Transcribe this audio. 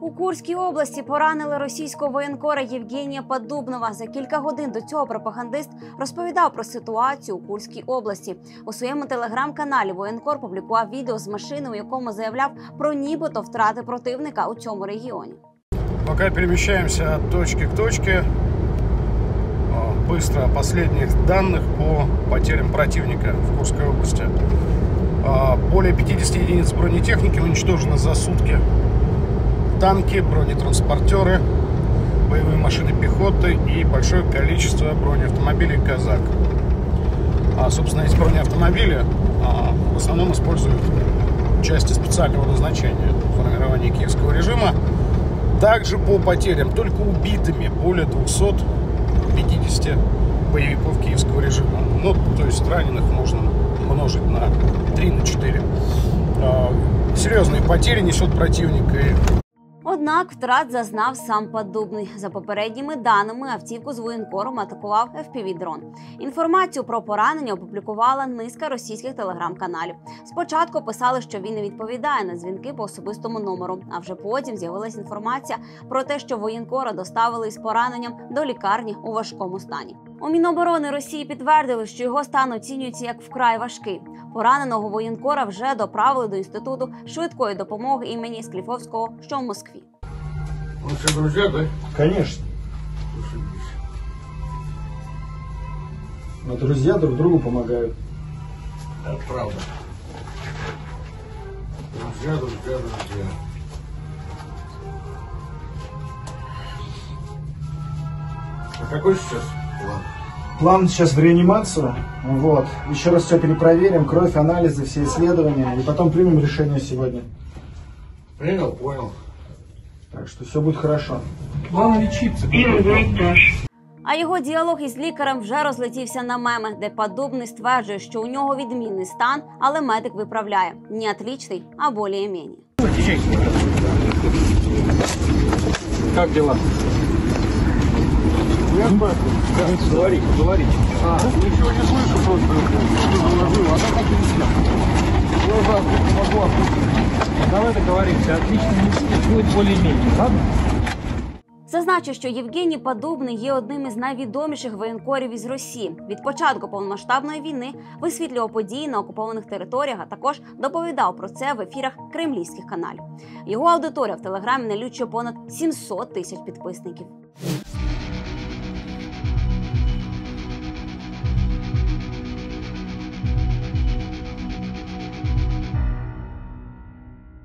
У Курській області поранили російського воєнкора Євгенія Подубнова. За кілька годин до цього пропагандист розповідав про ситуацію у Курській області. У своєму телеграм-каналі воєнкор публікував відео з машини, у якому заявляв про нібито втрати противника у цьому регіоні. Пока перемещаемся от точки к точке. О, Быстро последних данных по потерям противника в Курской области. А, Более 50 единиц бронетехники уничтожено за сутки. Танки, бронетранспортеры, боевые машины пехоты и большое количество бронеавтомобилей «Казак». А, собственно, эти бронеавтомобили а, в основном используют части специального назначения в формировании киевского режима. Также по потерям только убитыми более 250 боевиков киевского режима. Ну, то есть раненых можно множить на 3 на 4. А, Серьезные потери несет противник и Однак втрат зазнав сам Поддубний. За попередніми даними, автівку з воєнкором атакував FPV-дрон. Інформацію про поранення опублікувала низка російських телеграм-каналів. Спочатку писали, що він не відповідає на дзвінки по особистому номеру. А вже потім з'явилася інформація про те, що воєнкора доставили із пораненням до лікарні у важкому стані. У Міноборони Росії підтвердили, що його стан оцінюється як вкрай важкий. Пораненого воєнкора вже доправили до інституту швидкої допомоги імені Скліфовського, що в Москві. Мы все друзья, да? Конечно. Но друзья друг другу помогают. Это правда. Друзья, друзья, друзья. А какой сейчас план? План сейчас в реанимацию. Вот. Еще раз все перепроверим. Кровь, анализы, все исследования. И потом примем решение сегодня. Принял, понял. Так что все будет хорошо. А його діалог із лікарем вже розлетівся на меми, де Поддубний стверджує, що у нього відмінний стан, але медик виправляє не отличний, а более-менее. Как дела? Говорите, говорите. А, ничего не слышу просто. Заложил, а так помогу опустить. Давай договоримся. Отлично будет более-менее, ладно? Зазначу, що Євгеній Подубний є одним із найвідоміших воєнкорів із Росії. Від початку повномасштабної війни висвітлював події на окупованих територіях, а також доповідав про це в ефірах кремлівських каналів. Його аудиторія в телеграмі налічує понад 700 тисяч підписників.